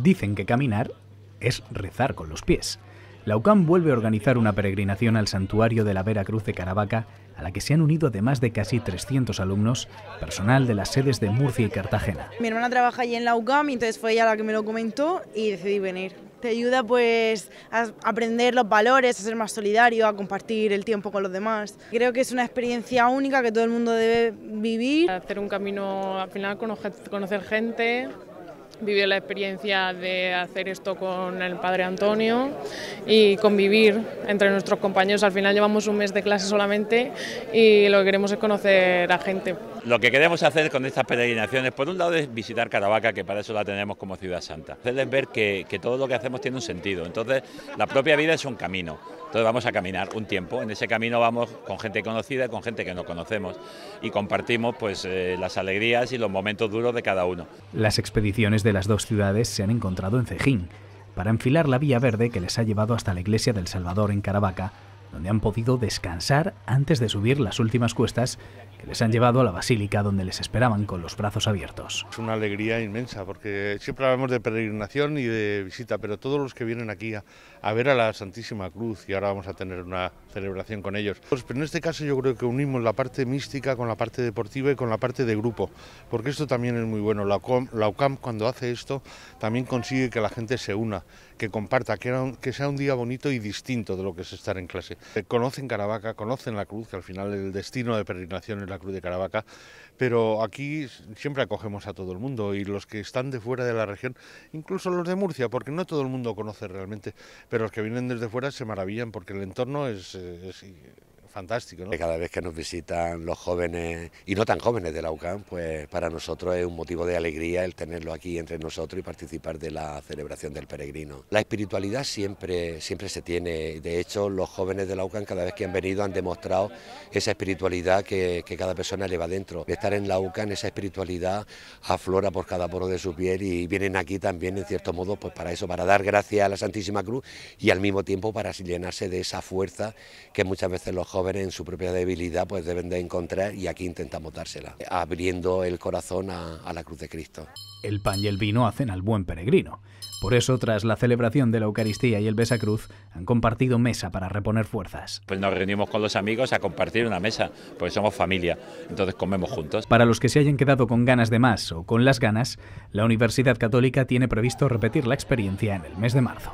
Dicen que caminar es rezar con los pies. La UCAM vuelve a organizar una peregrinación al santuario de la Vera Cruz de Caravaca, a la que se han unido además de casi 300 alumnos, personal de las sedes de Murcia y Cartagena. Mi hermana trabaja allí en la UCAM y entonces fue ella la que me lo comentó y decidí venir. Te ayuda pues a aprender los valores, a ser más solidario, a compartir el tiempo con los demás. Creo que es una experiencia única que todo el mundo debe vivir. Hacer un camino, al final conocer gente, vivió la experiencia de hacer esto con el padre Antonio y convivir entre nuestros compañeros. Al final llevamos un mes de clase solamente y lo que queremos es conocer a gente. Lo que queremos hacer con estas peregrinaciones, por un lado, es visitar Caravaca, que para eso la tenemos como ciudad santa. Hacerles ver que, que todo lo que hacemos tiene un sentido. Entonces, la propia vida es un camino. Entonces vamos a caminar un tiempo. En ese camino vamos con gente conocida y con gente que no conocemos y compartimos pues eh, las alegrías y los momentos duros de cada uno. Las expediciones de las dos ciudades se han encontrado en Cejín para enfilar la vía verde que les ha llevado hasta la iglesia del Salvador en Caravaca, donde han podido descansar antes de subir las últimas cuestas que les han llevado a la basílica donde les esperaban con los brazos abiertos. Es una alegría inmensa porque siempre hablamos de peregrinación y de visita, pero todos los que vienen aquí a, ver a la Santísima Cruz y ahora vamos a tener una celebración con ellos. Pues, pero en este caso yo creo que unimos la parte mística con la parte deportiva y con la parte de grupo, porque esto también es muy bueno. La UCAM, cuando hace esto también consigue que la gente se una, que comparta, que sea un día bonito y distinto de lo que es estar en clase. Conocen Caravaca, conocen la cruz, que al final el destino de peregrinación la Cruz de Caravaca, pero aquí siempre acogemos a todo el mundo y los que están de fuera de la región, incluso los de Murcia, porque no todo el mundo conoce realmente, pero los que vienen desde fuera se maravillan porque el entorno es, es fantástico. ¿no? Cada vez que nos visitan los jóvenes y no tan jóvenes de la UCAM, pues para nosotros es un motivo de alegría el tenerlo aquí entre nosotros y participar de la celebración del peregrino. La espiritualidad siempre, siempre se tiene, de hecho los jóvenes de la UCAM cada vez que han venido han demostrado esa espiritualidad que, cada persona le va dentro. De estar en la UCAM esa espiritualidad aflora por cada poro de su piel y vienen aquí también en cierto modo pues para eso, para dar gracias a la Santísima Cruz y al mismo tiempo para llenarse de esa fuerza que muchas veces los jóvenes en su propia debilidad pues deben de encontrar y aquí intentamos dársela, abriendo el corazón a, la cruz de Cristo. El pan y el vino hacen al buen peregrino. Por eso, tras la celebración de la Eucaristía y el Besacruz, han compartido mesa para reponer fuerzas. Pues nos reunimos con los amigos a compartir una mesa, porque somos familia, entonces comemos juntos. Para los que se hayan quedado con ganas de más o con las ganas, la Universidad Católica tiene previsto repetir la experiencia en el mes de marzo.